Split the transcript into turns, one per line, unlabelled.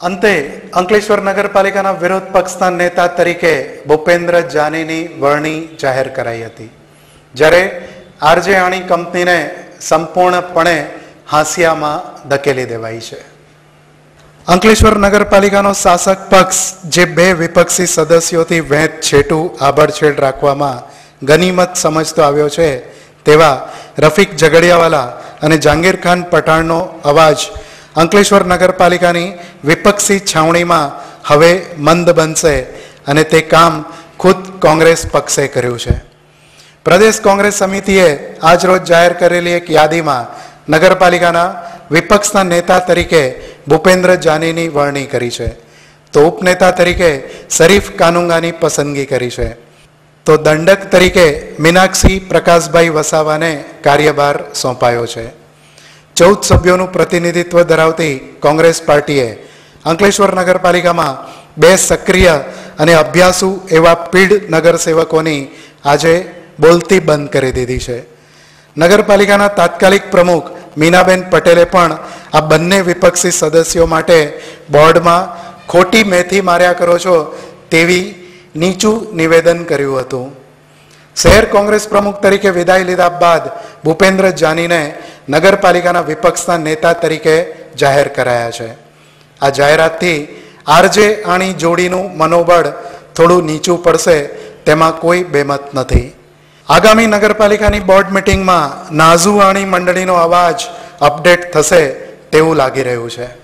અંતે અંકલેશ્વર નગરપાલિકાના વિરોધ પક્ષના નેતા તરીકે ભૂપેન્દ્ર જાનીની વરણી જાહેર કરાઈ હતી. જ્યારે આરજે આણી કંપનીને સંપૂર્ણપણે હાંસિયામાં ધકેલી દેવાઈ છે. અંકલેશ્વર નગરપાલિકાનો શાસક પક્ષ, જે બે વિપક્ષી સદસ્યોથી વહેંચ છેટું આભડછેડ રાખવામાં ગનીમત સમજતો આવ્યો છે, તેવા રફીક ઝઘડિયાવાલા અને જાંગીર ખાન પઠાણનો અવાજ અંકલેશ્વર નગરપાલિકાની વિપક્ષી છાવણીમાં હવે મંદ બનશે અને તે કામ ખુદ કોંગ્રેસ પક્ષે કર્યું છે. પ્રદેશ કોંગ્રેસ સમિતિએ આજરોજ જાહેર કરેલી એક યાદીમાં નગરપાલિકાના વિપક્ષના નેતા તરીકે ભૂપેન્દ્ર જાનીની વરણી કરી છે. તો ઉપનેતા તરીકે શરીફ કાનુંગાની પસંદગી કરી છે. તો દંડક તરીકે મીનાક્ષી પ્રકાશભાઈ વસાવાને કાર્યભાર સોંપાયો છે. ચૌદ સભ્યોનું પ્રતિનિધિત્વ ધરાવતી કોંગ્રેસ પાર્ટીએ અંકલેશ્વર નગરપાલિકામાં બે સક્રિય અને અભ્યાસુ એવા પીઢ નગરસેવકોની આજે બોલતી બંધ કરી દીધી છે. નગરપાલિકાના તાત્કાલિક પ્રમુખ મીનાબેન પટેલે પણ આ બંને વિપક્ષી સદસ્યો માટે બોર્ડમાં ખોટી મેથી માર્યા કરો છો તેવી નીચું નિવેદન કર્યું હતું. શહેર કોંગ્રેસ પ્રમુખ તરીકે વિદાય લીધા બાદ ભૂપેન્દ્ર જાનીને નગરપાલિકાના વિપક્ષના નેતા તરીકે જાહેર કરાયા છે. આ જાહેરાતથી આરજે આણી જોડીનું મનોબળ થોડું નીચું પડશે તેમાં કોઈ બેમત નથી. આગામી નગરપાલિકાની બોર્ડ મિટિંગમાં નાઝુ આણી મંડળીનો અવાજ અપડેટ થશે તેવું લાગી રહ્યું છે.